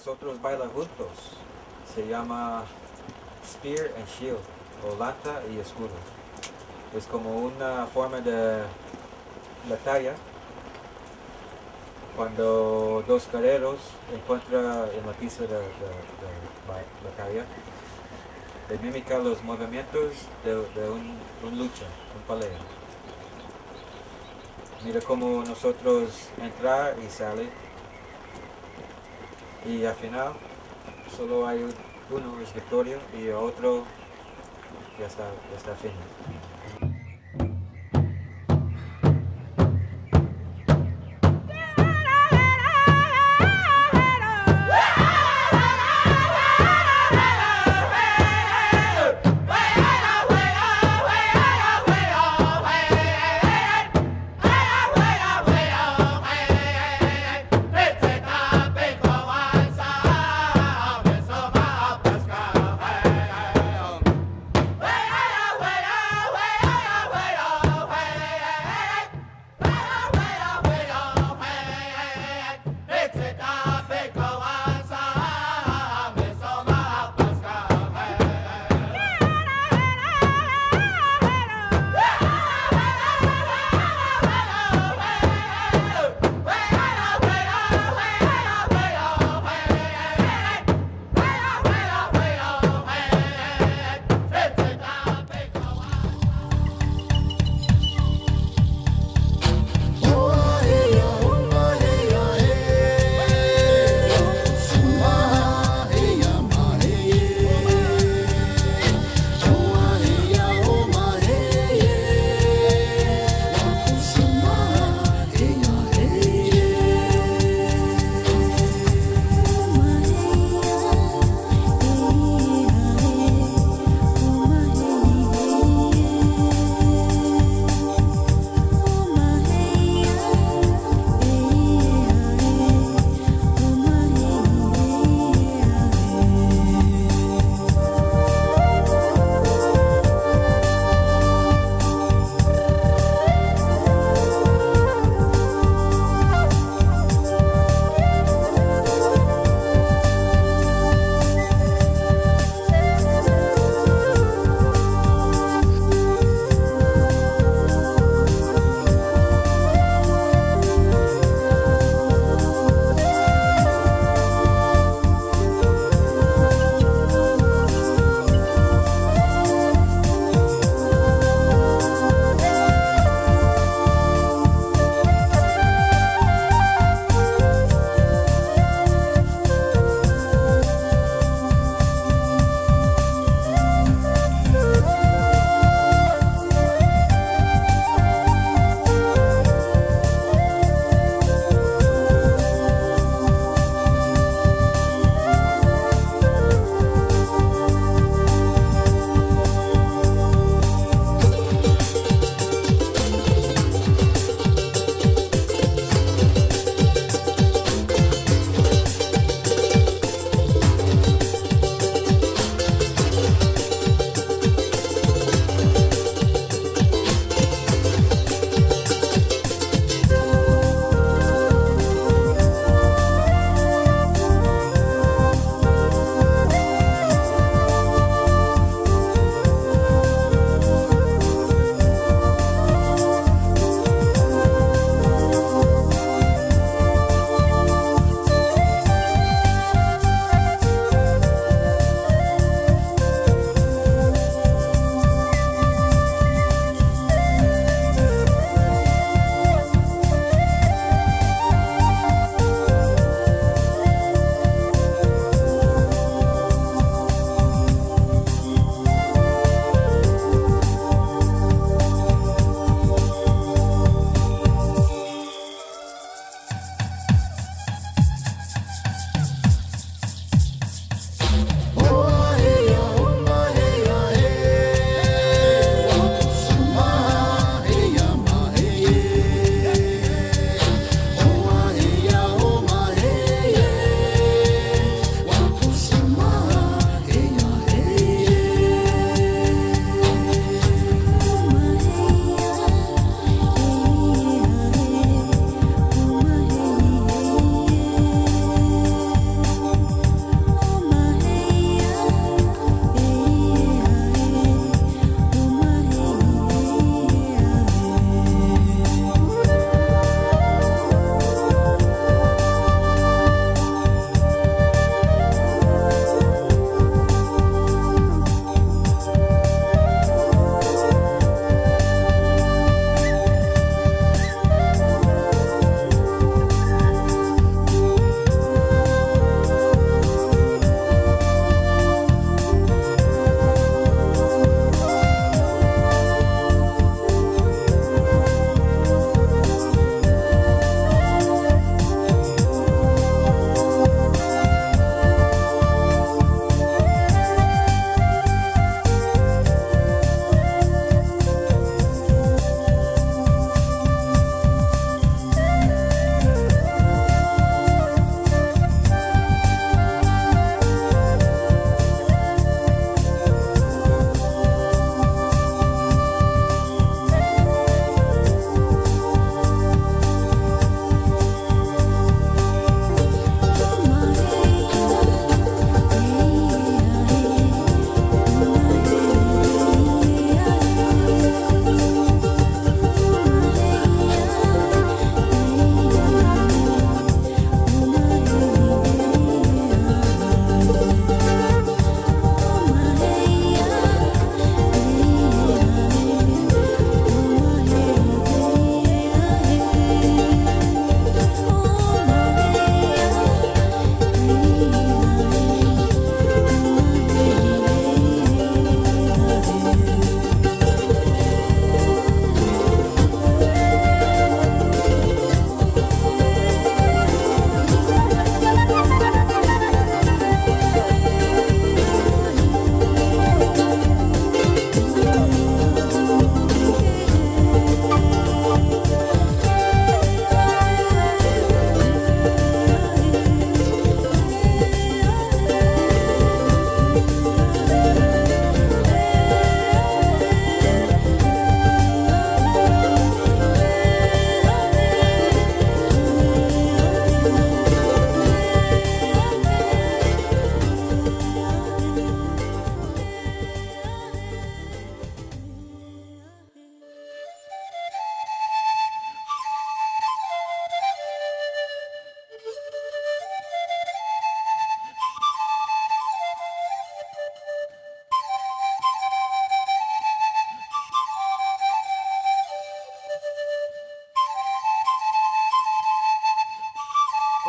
nosotros bailan juntos. Se llama Spear and Shield, o lata y escudo. Es como una forma de batalla cuando dos guerreros encuentran en la pista de, de- de ba- batalla, de mimicar los movimientos de, de un, lucha, un pelea. Mira cómo nosotros entrar y salir. Y al final solo hay un- uno es victoria y otro ya está, ya está fin.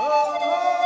Oh, oh.